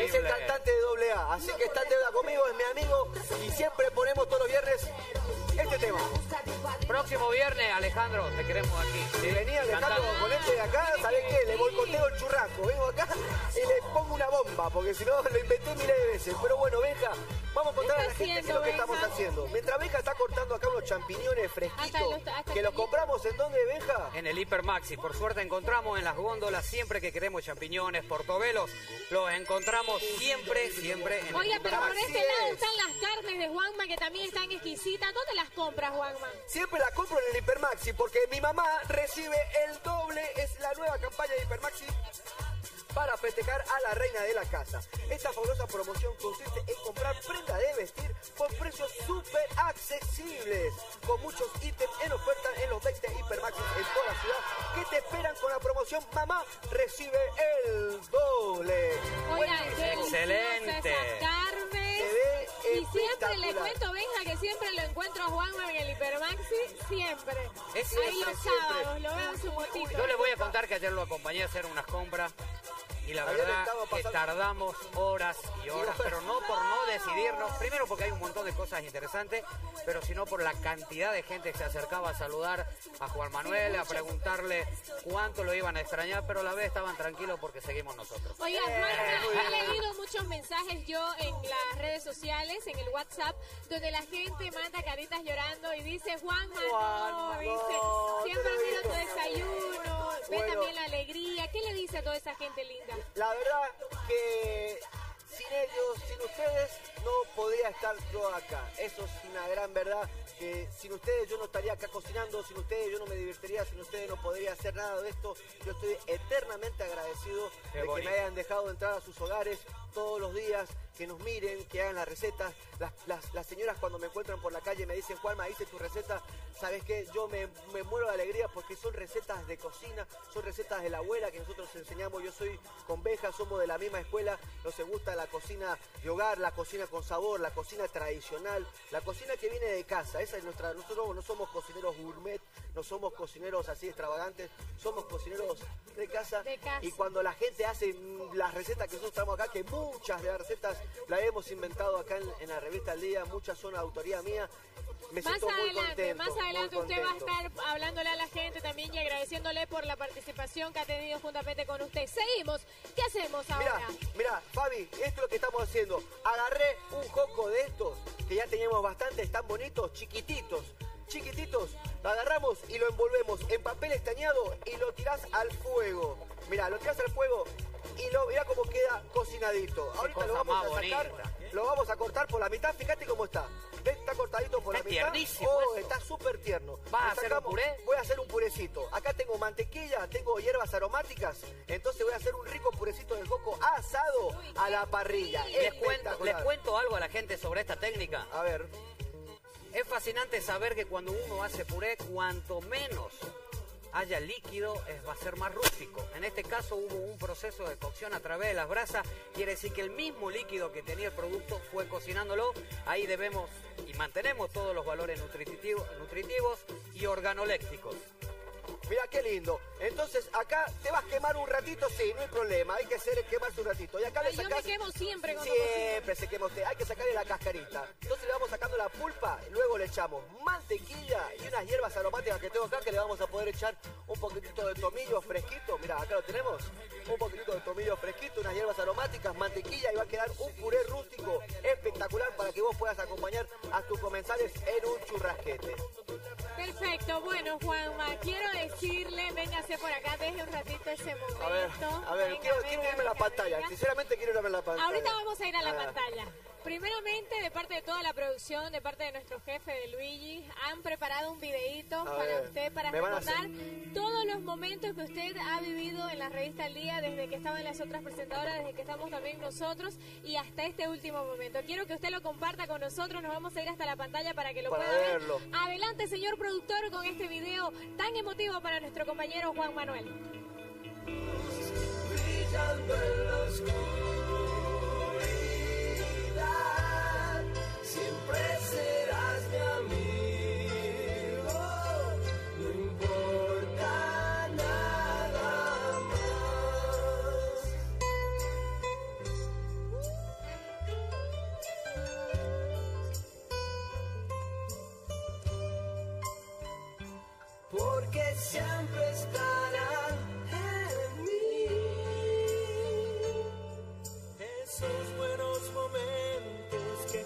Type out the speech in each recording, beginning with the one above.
Alejandro, Sí. ¿cómo es el cantante de doble A, así que está en deuda conmigo, es mi amigo y siempre ponemos todos los viernes este tema. Próximo viernes, Alejandro, te queremos aquí. Si venía Alejandro Cantando. con este de acá, ¿sabés qué? Le boicoteo el churrasco. Vengo acá bomba, porque si no lo inventé miles de veces. Pero bueno, Benja, vamos a contar a la gente qué es lo que estamos haciendo. Mientras Benja está cortando acá unos champiñones fresquitos, Hasta los- hasta que los compramos en dónde, Benja? En el Hiper Maxi, por suerte encontramos en las góndolas siempre que queremos champiñones, portobelos, los encontramos siempre, siempre en el Oiga, pero por este lado es. están las carnes de Juanma que también están exquisitas. ¿Dónde las compras, Juanma? Siempre la compro en el Hipermaxi porque mi mamá recibe el doble. Es la nueva campaña de Hipermaxi para festejar a la reina de la casa. Esta fabulosa promoción consiste en comprar prenda de vestir por precios súper accesibles, con muchos ítems en oferta en los 20 Hipermaxis en toda la ciudad que te esperan con la promoción Mamá recibe el doble. Excelente. Y siempre le cuento, Benja, que siempre lo encuentro a Juanma en el Hipermaxi, siempre. Es Ahí siempre, los siempre. sábados, lo veo en su motito. Yo les voy a contar que ayer lo acompañé a hacer unas compras y la Ayer verdad que tardamos horas y horas, pero no por no decidirnos, primero porque hay un montón de cosas interesantes, pero sino por la cantidad de gente que se acercaba a saludar a Juan Manuel, a preguntarle cuánto lo iban a extrañar, pero a la vez estaban tranquilos porque seguimos nosotros. Oiga, Juanma, he leído muchos mensajes yo en las redes sociales, en el WhatsApp, donde la gente manda caritas llorando y dice, Juanma, no, Juanma, dice, no, siempre miro digo". tu desayuno, ve Bueno. también la alegría. ¿Qué le dice a toda esa gente linda? La verdad que sin ellos, sin ustedes, no podría estar yo acá. Eso es una gran verdad. Que sin ustedes yo no estaría acá cocinando, sin ustedes yo no me divertiría, sin ustedes no podría hacer nada de esto. Yo estoy eternamente agradecido Qué de que me hayan dejado entrar a sus hogares todos los días, que nos miren, que hagan las recetas. Las, las- señoras cuando me encuentran por la calle me dicen, Juanma, hice tu receta. ¿Sabes qué? Yo me, me muero de alegría porque son recetas de cocina, son recetas de la abuela que nosotros enseñamos. Yo soy con Beja, somos de la misma escuela. Nos gusta la cocina de hogar, la cocina con sabor, la cocina tradicional, la cocina que viene de casa. Esa es nuestra. Nosotros no somos cocineros gourmet, no somos cocineros así extravagantes, somos cocineros de casa. De casa. Y cuando la gente hace las recetas que nosotros traemos acá, que muchas de las recetas las hemos inventado acá en, en la revista al día, muchas son autoría mía. Me Más adelante, contento, más adelante usted va a estar hablándole a la gente también y agradeciéndole por la participación que ha tenido juntamente con usted. Seguimos. ¿Qué hacemos Mira, ahora? mira, Fabi, esto es lo que estamos haciendo. Agarré un joco de estos, que ya teníamos bastantes, tan bonitos, chiquititos. Chiquititos, lo agarramos y lo envolvemos en papel estañado y lo tirás al fuego. Mira, lo tirás al fuego y lo mira cómo queda cocinadito. Ahorita lo vamos a sacar, bonita. lo vamos a cortar por la mitad. Fíjate cómo está. Está cortadito por Está la mitad. tiernísimo Oh, está súper tierno. ¿Vas a hacer un puré? Voy a hacer un purecito. Acá tengo mantequilla, tengo hierbas aromáticas. Entonces voy a hacer un rico purecito de coco asado a la parrilla. Les cuento, les cuento algo a la gente sobre esta técnica. A ver, Es fascinante saber que cuando uno hace puré, cuanto menos haya líquido, es- va a ser más rústico. En este caso hubo un proceso de cocción a través de las brasas, quiere decir que el mismo líquido que tenía el producto fue cocinándolo. Ahí debemos y mantenemos todos los valores nutritivos, nutritivos y organolécticos. Mira qué lindo. Entonces acá te vas a quemar un ratito, sí, no hay problema. Hay que hacer quemarse un ratito. Y acá le Ay, yo me sacás- quemo siempre cuando cocino. Siempre se quema usted. Hay que sacarle la cascarita. Entonces le vamos sacando la pulpa, luego le echamos mantequilla y unas hierbas aromáticas que tengo acá que le vamos a poder echar un poquitito de tomillo fresquito. Mira, acá lo tenemos. Un poquitito de tomillo fresquito, unas hierbas aromáticas, mantequilla y va a quedar un puré rústico espectacular para que vos puedas acompañar a tus comensales en un churrasquete. Perfecto, bueno Juanma, quiero decirle, véngase por acá, deje un ratito ese momento. A ver, a ver, Venga, quiero, venga, quiero irme a la pantalla. Sinceramente quiero irme a la pantalla. Ahorita vamos a ir a la Ah. pantalla. Primeramente, de parte de toda la producción, de parte de nuestro jefe de Luigi, han preparado un videíto A para ver, usted, para recordar todos los momentos que usted ha vivido en la revista Al Día, desde que estaban las otras presentadoras, desde que estamos también nosotros y hasta este último momento. Quiero que usted lo comparta con nosotros, nos vamos a ir hasta la pantalla para que lo Para pueda verlo. ver. Adelante, señor productor, con este video tan emotivo para nuestro compañero Juan Manuel. brillando en la oscuridad.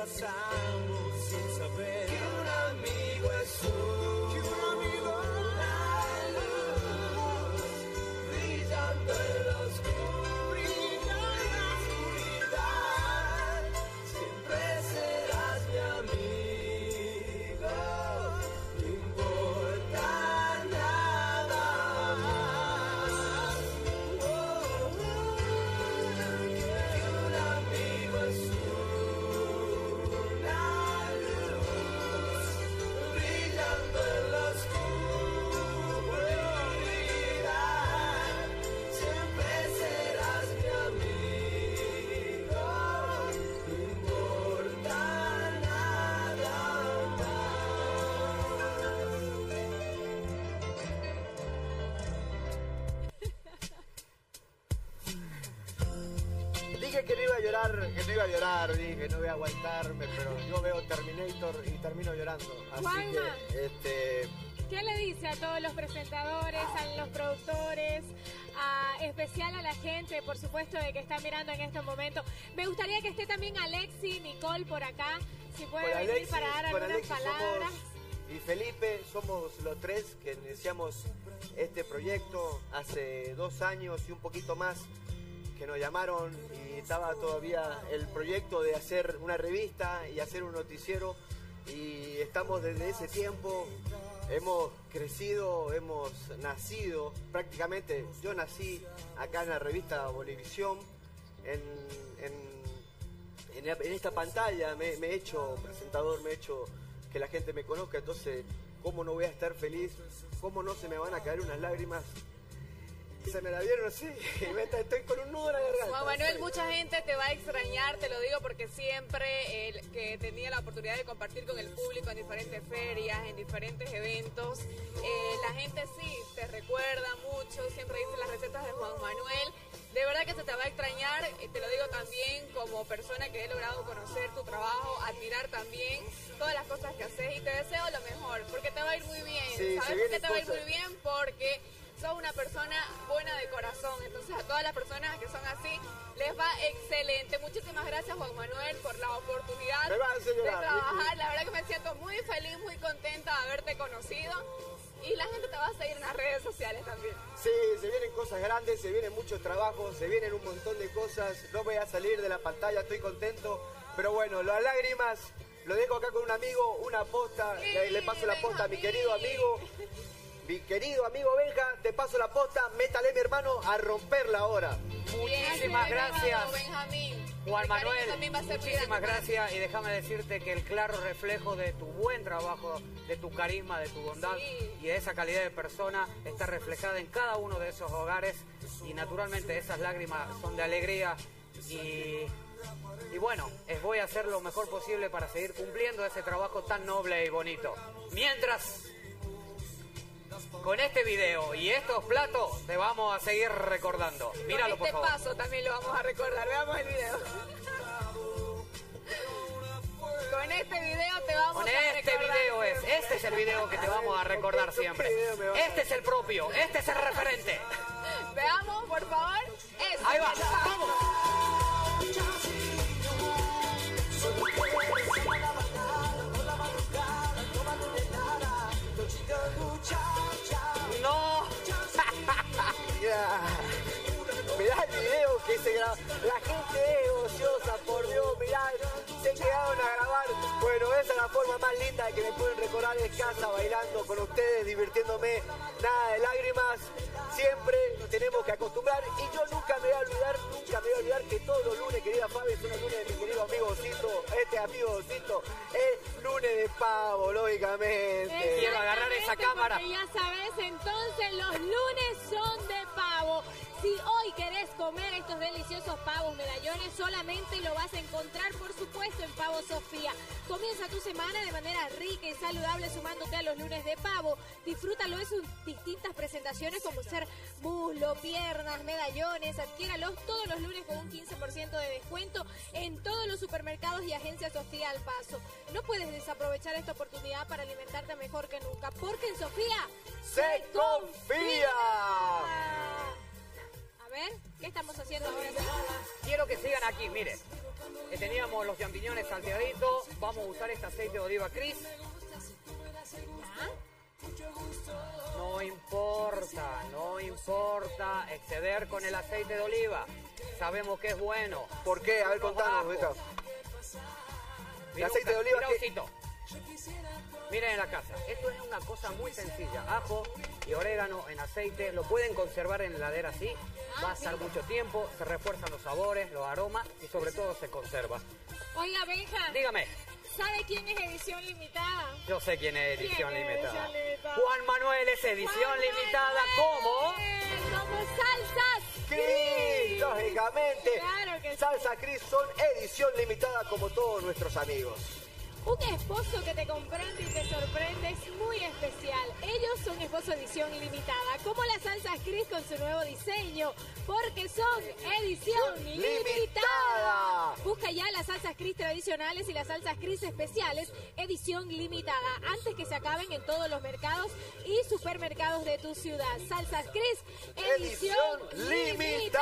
Pasamos llorar, que no iba a llorar, dije, no voy a aguantarme, pero yo veo Terminator y termino llorando. Así Juanma. que, este, ¿Qué le dice a todos los presentadores, a los productores, a especial a la gente, por supuesto, de que están mirando en estos momentos? Me gustaría que esté también Alexi, Nicole por acá, si puede venir Alexis, para dar algunas Alexis palabras. somos, y Felipe somos los tres que iniciamos este proyecto hace dos años y un poquito más que nos llamaron y estaba todavía el proyecto de hacer una revista y hacer un noticiero y estamos desde ese tiempo, hemos crecido, hemos nacido, prácticamente yo nací acá en la revista Bolivisión, en, en, esta pantalla me he hecho presentador, me he hecho que la gente me conozca, entonces, ¿cómo no voy a estar feliz? ¿Cómo no se me van a caer unas lágrimas? Se me la vieron así, estoy con un nudo en la garganta. Juan Manuel, mucha gente te va a extrañar, te lo digo porque siempre el que tenía la oportunidad de compartir con el público en diferentes ferias, en diferentes eventos, eh, la gente sí te recuerda mucho, siempre dice las recetas de Juan Manuel. De verdad que se te va a extrañar, te lo digo también como persona que he logrado conocer tu trabajo, admirar también todas las cosas que haces y te deseo lo mejor, porque te va a ir muy bien. Sí, ¿Sabes por qué te va a ir muy bien? Porque sos una persona buena de corazón. Entonces a todas las personas que son así les va excelente. Muchísimas gracias Juan Manuel por la oportunidad de trabajar. La verdad que me siento muy feliz, muy contenta de haberte conocido. Y la gente te va a seguir en las redes sociales también. Sí, se vienen cosas grandes, se vienen muchos trabajos, se vienen un montón de cosas. No voy a salir de la pantalla, estoy contento. Pero bueno, las lágrimas lo dejo acá con un amigo, una posta. Sí, Le, le paso la posta a mi querido amigo. Mi querido amigo Benja, te paso la posta. Métale, mi hermano, a romperla ahora. Muchísimas Bien, gracias. Benjamín. Juan Manuel, muchísimas gracias y déjame decirte que el claro reflejo de tu buen trabajo, de tu carisma, de tu bondad Sí. y de esa calidad de persona está reflejada en cada uno de esos hogares y naturalmente esas lágrimas son de alegría y, y bueno, es- voy a hacer lo mejor posible para seguir cumpliendo ese trabajo tan noble y bonito. Mientras, con este video y estos platos te vamos a seguir recordando. Míralo, por este favor. paso también lo vamos a recordar. Veamos el video. Con este video te vamos Con a este recordar video es, este es el video que te vamos a recordar siempre. Este es el propio, este es el referente. Veamos, por favor. Eso. Ahí va, vamos. Que. La gente esa es la forma más linda de que me pueden recordar en casa, bailando con ustedes, divirtiéndome. Nada de lágrimas. Siempre nos tenemos que acostumbrar. Y yo nunca me voy a olvidar, nunca me voy a olvidar que todos los lunes, querida Fabi, son los lunes de mi querido amigo Osito. Este amigo Osito es lunes de pavo, lógicamente. Quiero agarrar esa cámara. porque ya sabes, entonces los lunes son de pavo. Si hoy querés comer estos deliciosos pavos medallones, solamente lo vas a encontrar, por supuesto, en Pavo Sofía. Comienza tu semana de manera rica y saludable sumándote a los lunes de pavo. Disfrútalo en sus distintas presentaciones como ser muslo, piernas, medallones. Adquiéralos todos los lunes con un 15% de descuento en todos los supermercados y agencias Sofía al paso. No puedes desaprovechar esta oportunidad para alimentarte mejor que nunca, porque en Sofía ¡Se confía! A ver, ¿qué estamos haciendo ahora? Quiero que sigan aquí, miren. Teníamos los champiñones salteaditos. Vamos a usar este aceite de oliva Cris. No importa, no importa exceder con el aceite de oliva. Sabemos que es bueno. ¿Por qué? A ver, contanos. Beca. Mira, aceite de oliva Mira, que-. Miren en la casa. Esto es una cosa muy sencilla. Ajo y orégano en aceite. Lo pueden conservar en la heladera así. Va a estar mucho tiempo. Se refuerzan los sabores, los aromas y sobre todo se conserva. Oiga, Benja, Dígame. ¿sabe quién es edición limitada? Yo sé quién es edición ¿Quién es limitada. edición limitada? Juan Manuel es edición Juan limitada como... Como salsas. Cris, lógicamente. Claro que sí. Salsa Cris son edición limitada como todos nuestros amigos. Un esposo que te comprende y te sorprende es muy especial. Ellos son esposo edición limitada, como las salsas Cris con su nuevo diseño, porque son edición Limitada. limitada. Busca ya las salsas Cris tradicionales y las salsas Cris especiales, edición limitada, antes que se acaben en todos los mercados y supermercados de tu ciudad. Salsas Cris, edición, limitada.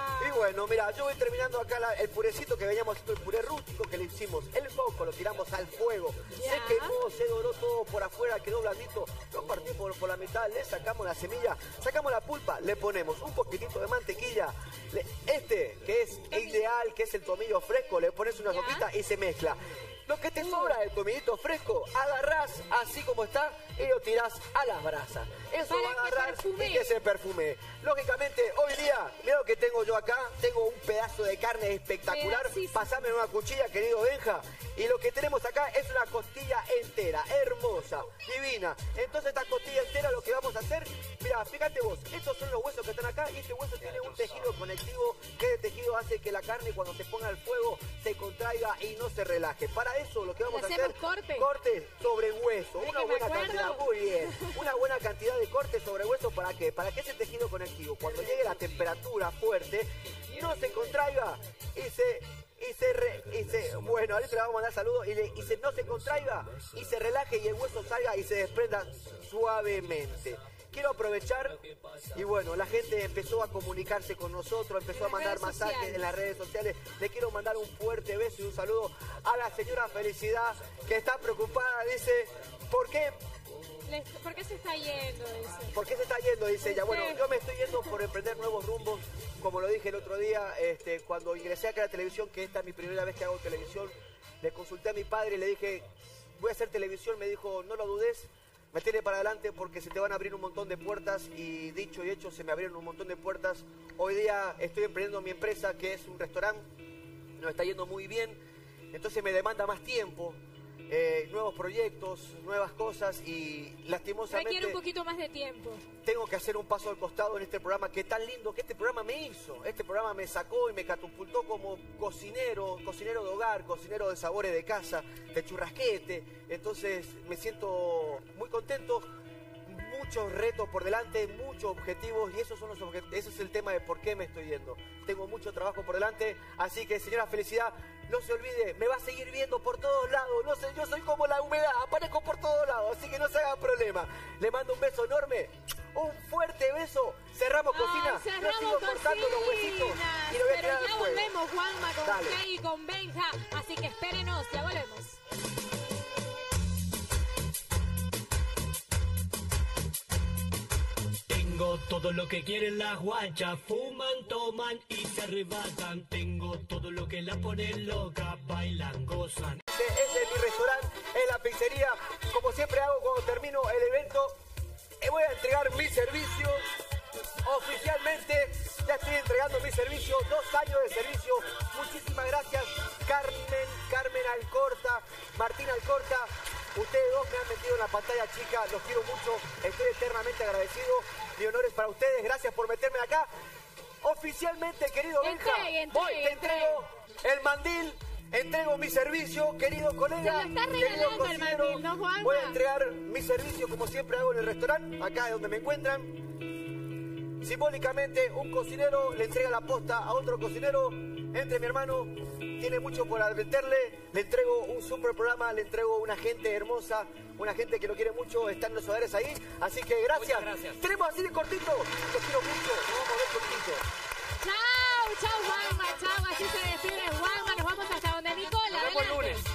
Y bueno, mira, yo voy terminando acá la- el purecito que veníamos haciendo, el puré rústico que le hicimos. El foco lo tiramos al fuego. Ya. Se quemó, se doró todo por afuera, quedó blandito. Lo partimos por, por la mitad, le sacamos la semilla, sacamos la pulpa, le ponemos un poquitito de mantequilla. Le- este, que es ideal, que es el tomillo fresco, le pones una soquita y se mezcla. Lo que te sobra del tomillito fresco, agarrás así como está y lo tirás a las brasas. Eso va a agarrar y que se perfume. Lógicamente, hoy día, mira lo que tengo yo acá, tengo un pedazo de carne espectacular. Pasame una cuchilla, querido Benja. Y lo que tenemos acá es una costilla entera, hermosa, divina. Entonces esta costilla entera lo que vamos a hacer, mira, fíjate vos, estos son los huesos que están acá y este hueso tiene un tejido conectivo que ese tejido hace que la carne cuando se ponga al fuego se contraiga y no se relaje. Para eso lo que vamos a hacer, corte. corte sobre hueso, ¿De una buena cantidad, muy bien, una buena cantidad de corte sobre hueso para qué? Para que ese tejido conectivo cuando llegue la temperatura fuerte no se contraiga y se y se, re- y se bueno, ahorita le vamos a mandar saludos y, le- y se, no se contraiga y se relaje y el hueso salga y se desprenda suavemente. Quiero aprovechar y bueno, la gente empezó a comunicarse con nosotros, empezó a mandar masajes sociales. en las redes sociales. Le quiero mandar un fuerte beso y un saludo a la señora Felicidad que está preocupada, dice, ¿por qué? ¿Por qué se está yendo? Dice. ¿Por qué se está yendo? Dice ella. Bueno, yo me estoy yendo por emprender nuevos rumbos. Como lo dije el otro día, este, cuando ingresé acá a la televisión, que esta es mi primera vez que hago televisión, le consulté a mi padre y le dije, voy a hacer televisión. Me dijo, no lo dudes, metele para adelante porque se te van a abrir un montón de puertas. Y dicho y hecho, se me abrieron un montón de puertas. Hoy día estoy emprendiendo mi empresa, que es un restaurante. Nos está yendo muy bien. Entonces me demanda más tiempo. Eh, nuevos proyectos, nuevas cosas y lastimosamente Requiere un poquito más de tiempo. tengo que hacer un paso al costado en este programa que tan lindo que este programa me hizo. Este programa me sacó y me catapultó como cocinero, cocinero de hogar, cocinero de sabores de casa, de churrasquete. Entonces me siento muy contento. Muchos retos por delante, muchos objetivos y esos son los obje- ese es el tema de por qué me estoy yendo. Tengo mucho trabajo por delante, así que señora Felicidad, no se olvide, me va a seguir viendo por todos lados. No sé, yo soy como la humedad, aparezco por todos lados, así que no se haga problema. Le mando un beso enorme, un fuerte beso. Cerramos cocina, Ay, cerramos sigo cortando los huesitos cocinas. y lo voy a Pero ya volvemos, Juanma, con Dale. Kay y con Benja. Así que espérenos, ya volvemos. Tengo todo lo que quieren las guachas, fuman, toman y se arrebatan. Tengo todo lo que la pone loca, bailan, gozan. Ese es mi restaurante, es la pizzería. Como siempre hago cuando termino el evento, eh, voy a entregar mi servicio. Oficialmente ya estoy entregando mi servicio, dos años de servicio. Muchísimas gracias, Carmen, Carmen Alcorta, Martín Alcorta. Ustedes dos me han metido en la pantalla chica, los quiero mucho, estoy eternamente agradecido. Mi honor es para ustedes, gracias por meterme acá. Oficialmente, querido Benja, voy, te entrego el mandil, entrego mi servicio, querido colega. Se lo está querido regalando el cocinero. mandil, ¿no, Juanma? Voy a entregar mi servicio como siempre hago en el restaurante, acá es donde me encuentran. Simbólicamente, un cocinero le entrega la posta a otro cocinero. Entre mi hermano, tiene mucho por advertirle. Le entrego un super programa, le entrego una gente hermosa, una gente que lo quiere mucho, está en los hogares ahí. Así que gracias. Tenemos así de cortito. Los quiero mucho. Nos vamos a ver cortito. Chao, chao, Juanma, chao. Así se despide Juanma. Nos vamos hasta donde Nicola. Nos vemos el lunes.